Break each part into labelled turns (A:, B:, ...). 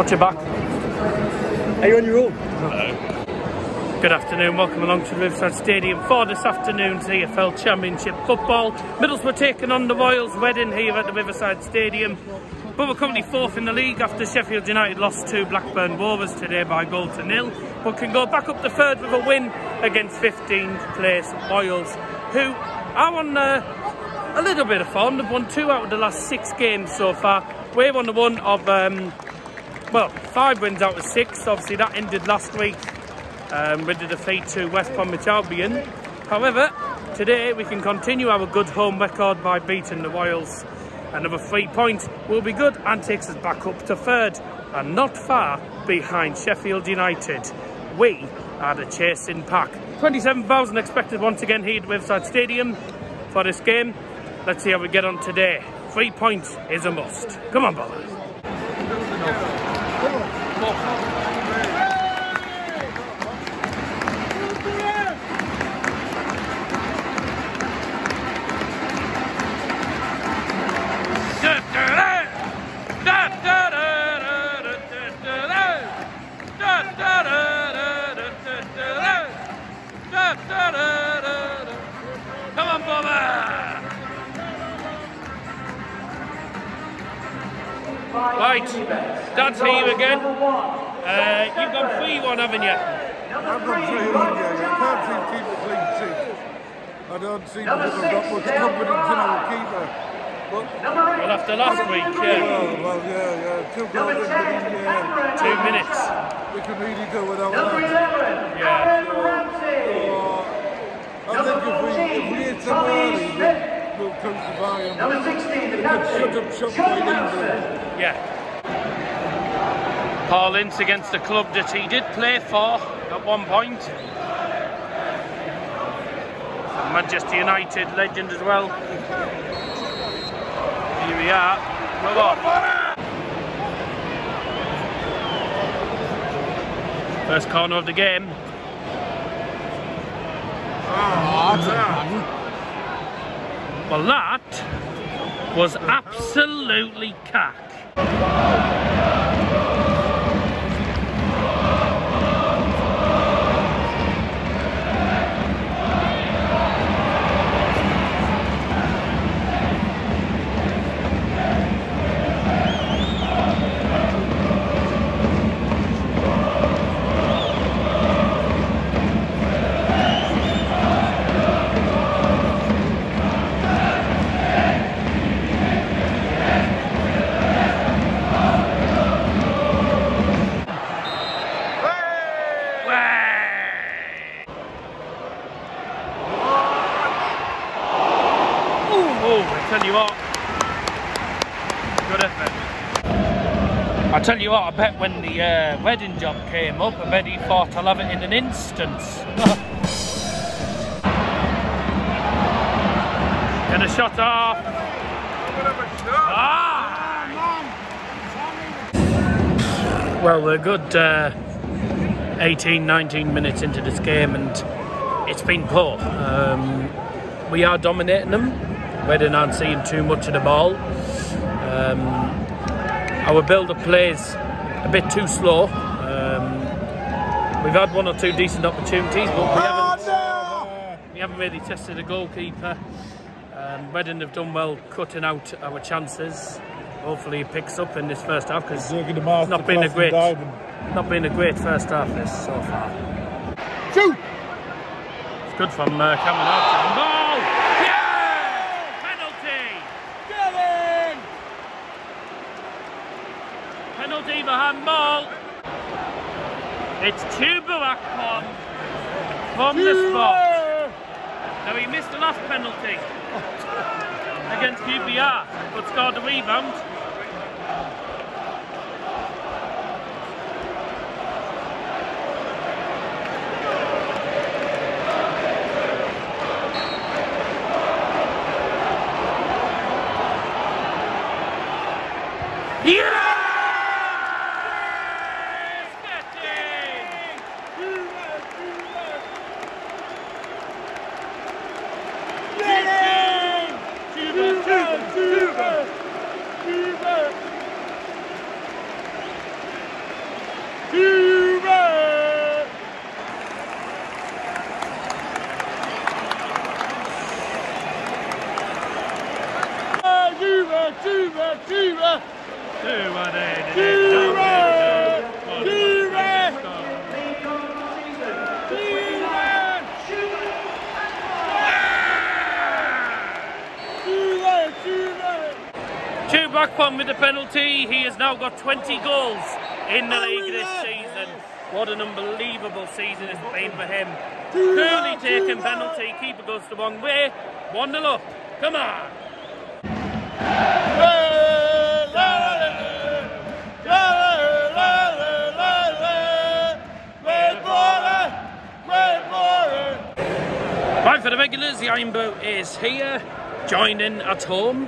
A: Watch your back.
B: Are you on your own?
A: Good afternoon, welcome along to Riverside Stadium for this afternoon's EFL Championship football. Middlesbrough taking on the Royals, Reading here at the Riverside Stadium. But we're currently fourth in the league after Sheffield United lost to Blackburn Rovers today by goal to nil. But can go back up to third with a win against 15th place Royals, who are on uh, a little bit of form. They've won two out of the last six games so far. We're on the one of, um, well, five wins out of six. Obviously that ended last week um, with the defeat to West Bromwich Albion. However, today we can continue our good home record by beating the Royals. Another three points will be good and takes us back up to third and not far behind Sheffield United. We are the chasing pack. 27,000 expected once again here at Riverside Stadium for this game. Let's see how we get on today. Three points is a must. Come on, Ballers. Dad's here again. Uh, you've gone 3-1, haven't you?
C: I've got three on yeah, I can't seem to keep a clean sheet. I don't seem to have got much confidence in our keeper. But,
A: Well, after last week, yeah.
C: well, yeah, yeah, two goals in within, yeah.
A: Two minutes.
C: We can really do without that.
A: Yeah.
C: So, I think if we, if we hit some early, we'll, we'll crucify him.
D: Number 16, the
C: We could shut
D: captain.
C: up shop.
A: Yeah. Paul Ince against the club that he did play for at one point. Manchester United legend as well. Here we are. Move on. First corner of the game. Well, that was absolutely cack. Way! Oh, I tell you what. Good I bet when the uh, Reading job came up, I bet he thought I'll have it in an instance. Get a shot off. Ah! Well, we're good uh, 18, 19 minutes into this game and it's been poor. Um, we are dominating them. Reading aren't seeing too much of the ball. Um, our build-up plays a bit too slow. Um, we've had one or two decent opportunities, but we haven't, we haven't really tested the goalkeeper. Um, Reading have done well cutting out our chances. Hopefully he picks up in this first half because it's not been a great, not been a great first half this so far.
C: Shoot!
A: It's good from uh, Cameron Archer. Ball! Yeah! Penalty! Handball. It's Chuba Akpom from the spot. Now he missed the last penalty against QPR, but scored the rebound. Two with the penalty. He has now got 20 goals in the
C: Oh,
A: league this season. What an unbelievable season it's been for him. Clearly taken penalty. Keeper goes the wrong way. 1 0 up. Come on. Right for the regulars, the Iron Boat is here, joining at home.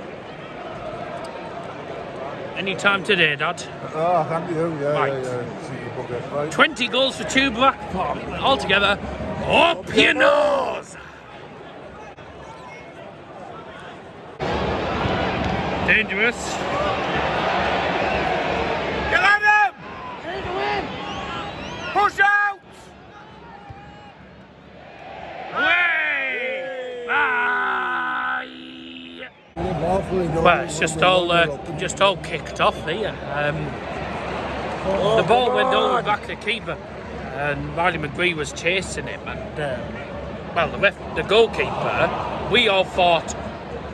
A: Any time today, Dad.
C: Oh, thank you. Yeah,
A: Right.
C: yeah, yeah. See you bugger. Right.
A: 20 goals for two Black altogether. Up your nose! Dangerous.
C: Get at him! Push out!
A: Way! Bye! Well, it's just all uh, just all kicked off here. Um, the ball went over the back of the keeper, and Riley McGree was chasing him. And um, well, the ref, the goalkeeper, we all thought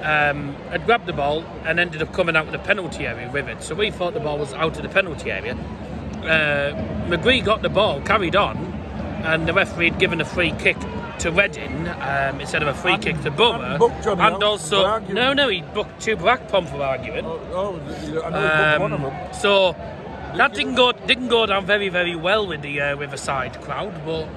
A: um, had grabbed the ball and ended up coming out of the penalty area with it. So we thought the ball was out of the penalty area. Uh, McGree got the ball, carried on, and the referee had given a free kick to Reading um, instead of a free
C: And-
A: kick to Boro.
C: and
A: And also, no, no, he booked Chuba Akpom for arguing.
C: Oh, oh, I know one of
A: Um,
C: them.
A: so that didn't go didn't go down very very well with the uh, Riverside crowd, but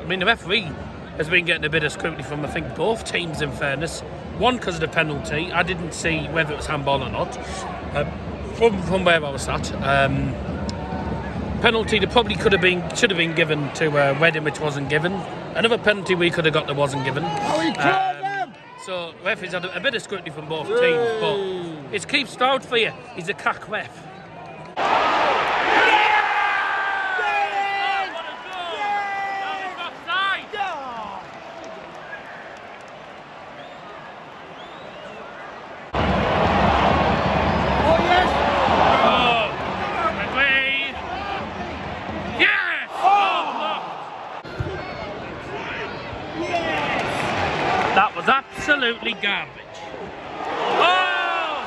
A: I mean the referee has been getting a bit of scrutiny from I think both teams. In fairness, one because of the penalty, I didn't see whether it was handball or not. Uh, from from where I was at, um, penalty that probably could have been should have been given to uh, Reading, which wasn't given. Another penalty we could have got that wasn't given.
C: Oh, he
A: Um,
C: them!
A: so referees had a, a bit of scrutiny from both teams, but it's Keith Stroud for you. He's a cack ref. That was absolutely garbage. Oh!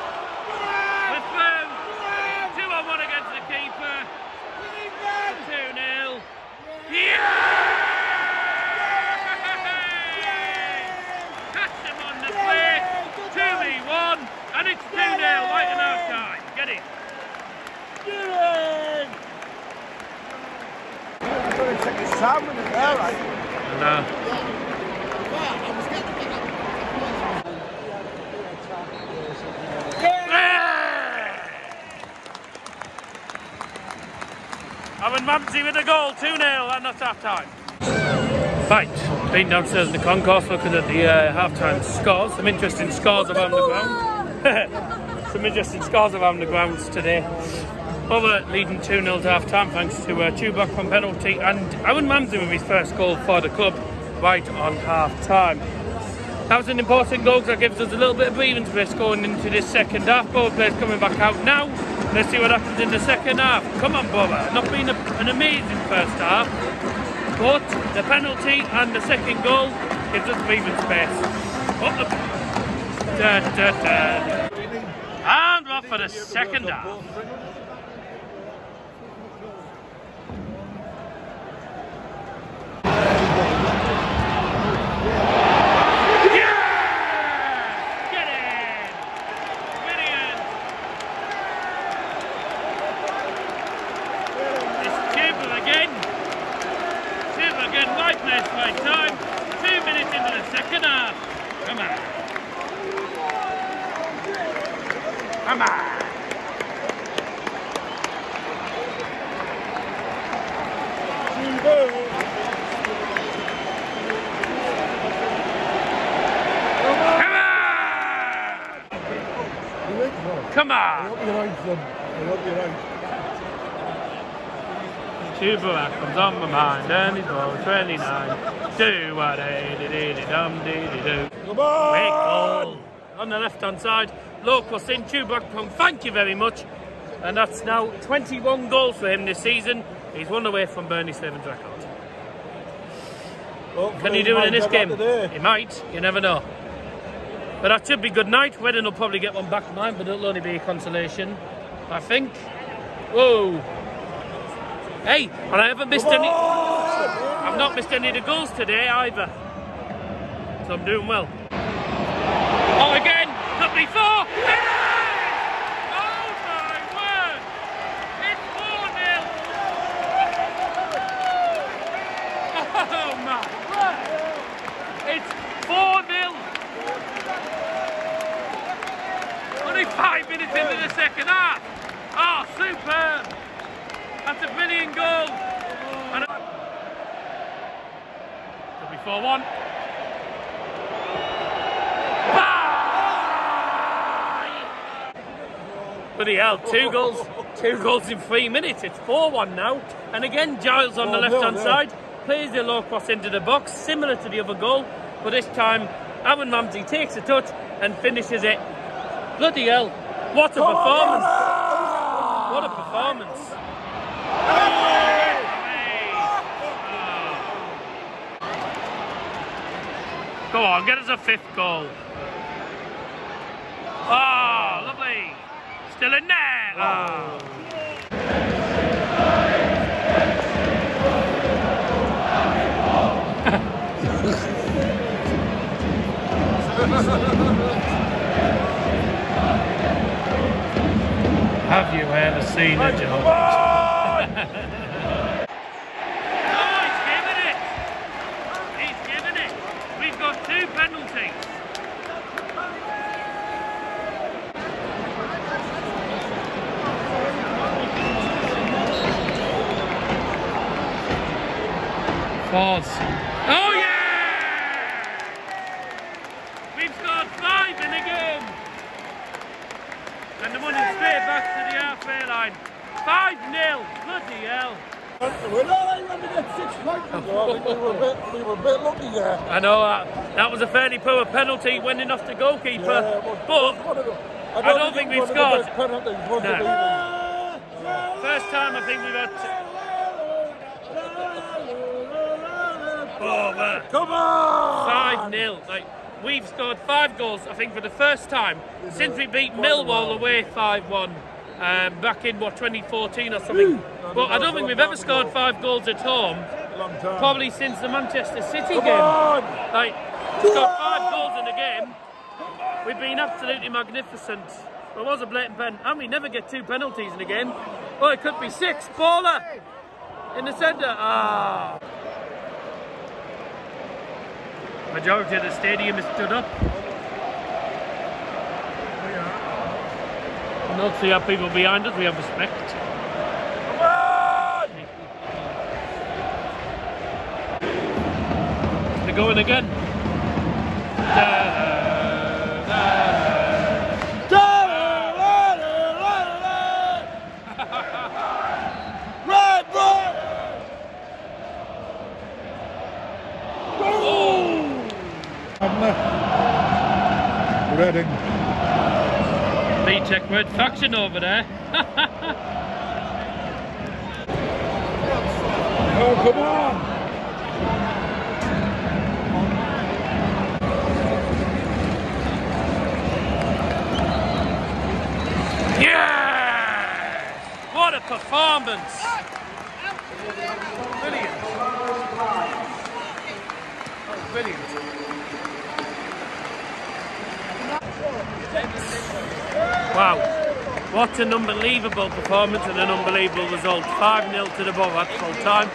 A: With boom! Two on one against the keeper. 2 0. Yeah! Catch him on the play. 2 v 1. And it's 2 0 right in our time. Get it. And, uh, Aaron Ramsey with a goal, 2 0, and that's half time. Right, been downstairs in the concourse looking at the uh, half time scores. Some interesting scores around the ground. Some interesting scores around the grounds today. Boro leading 2 0 to half time thanks to uh, Chuba from penalty and Aaron Ramsey with his first goal for the club right on half time. That was an important goal because that gives us a little bit of breathing space going into this second half. Both players coming back out now. Let's see what happens in the second half. Come on, Bubba. Not been a, an amazing first half, but the penalty and the second goal gives us breathing space. Da, da, da. And off for the second half. Yeah! Get in! Brilliant! It's Again. Chuba again, right place, right time. Two minutes into the second half. Come on. Come on. Come on! Come on! Chubarak comes on my mind, and he's ball 29. Do what a dee dee dee dum dee dee do.
C: Come on!
A: On the left hand side, low cross in, Chuba Akpom, thank you very much. And that's now 21 goals for him this season. He's one away from Bernie Slaven's record.
C: Hopefully
A: Can he do it in this game? He might, you never know. But that should be good night. Reading will probably get one back mine, but it'll only be a consolation, I think. Whoa. Hey, and I haven't missed any. I've not missed any of the goals today either. So I'm doing well. Oh, again! Be four! It is! Oh, my word! It's 4 0! My! It's 4 0! Only five minutes into the second half! Oh, superb! That's a brilliant goal! And Could be 4 1. Bloody hell, two goals, two goals in three minutes. It's 4-1 now. And again, Giles on the left-hand
C: yeah.
A: side plays the low cross into the box, similar to the other goal, but this time Aaron Ramsey takes a touch and finishes it. Bloody hell, what a performance! What a performance! Go on, get us a fifth goal. Oh, lovely. Still in there. Oh. Have you ever seen a job? He's it. He's it. We've got two penalties. Oh yeah! We've scored five in the game. And the money straight back to the halfway line. 5-0. Bloody hell.
C: We're not even to get six points. I we were a bit, we were a bit lucky there.
A: I know that. That was a fairly poor penalty, winning off the goalkeeper.
C: Yeah, was-
A: but
C: one of the-
A: I don't think
C: was
A: we've
C: the
A: scored.
C: penalties,
A: No.
C: even?
A: first time I think we've had. Oh.
C: Come on!
A: 5 0. Like, we've scored five goals, I think, for the first time since we beat Millwall away 5 1 um, back in, what, 2014 or something. But I don't think we've ever scored five goals at home,
C: Long time.
A: probably since the Manchester City
C: Come
A: game.
C: on!
A: Like, we've got five goals in a game. We've been absolutely magnificent. There was a blatant pen, and we never get two penalties in a game. Oh, it could be six. Baller in the centre. Ah. Majority of the stadium is stood up. And not see our people behind us. We have respect.
C: Come on!
A: They're going again. Da, da, da.
C: Reading.
A: B Tech Red faction over there.
C: Oh, come on!
A: Yeah! What a performance! Brilliant. Oh, brilliant. Wow. What an unbelievable performance and an unbelievable result. 5 0 to the ball at full time.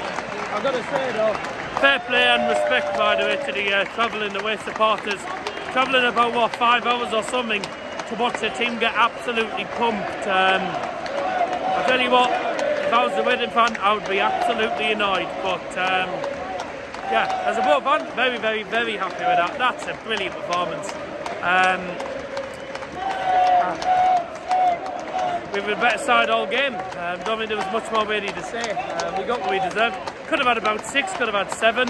C: I've got to say though,
A: Fair play and respect, by the way, to the uh, travelling away supporters. Travelling about, what, five hours or something to watch the team get absolutely pumped. Um, I tell you what, if I was the Reading fan, I would be absolutely annoyed. But um, yeah, as a Boro fan, very, very, very happy with that. That's a brilliant performance. Um, we we were a better side all game. Um, don't think there was much more really to say. Um, we got what we deserved. Could have had about six, could have had seven.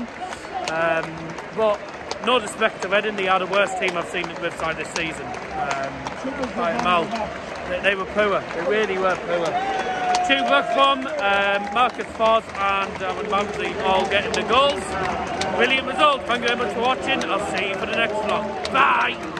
A: Um, but no disrespect to Reading, they are the worst team I've seen at Riverside this season. Um, by a. They, they were poor. They really were poor. Two work from um, Marcus Forss and um, Mountley all getting the goals. Brilliant result. Thank you very much for watching. I'll see you for the next vlog. Bye!